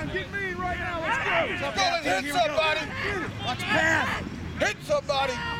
on, Get me right now. Let's go. Go and hit somebody. Watch pass. Hit somebody.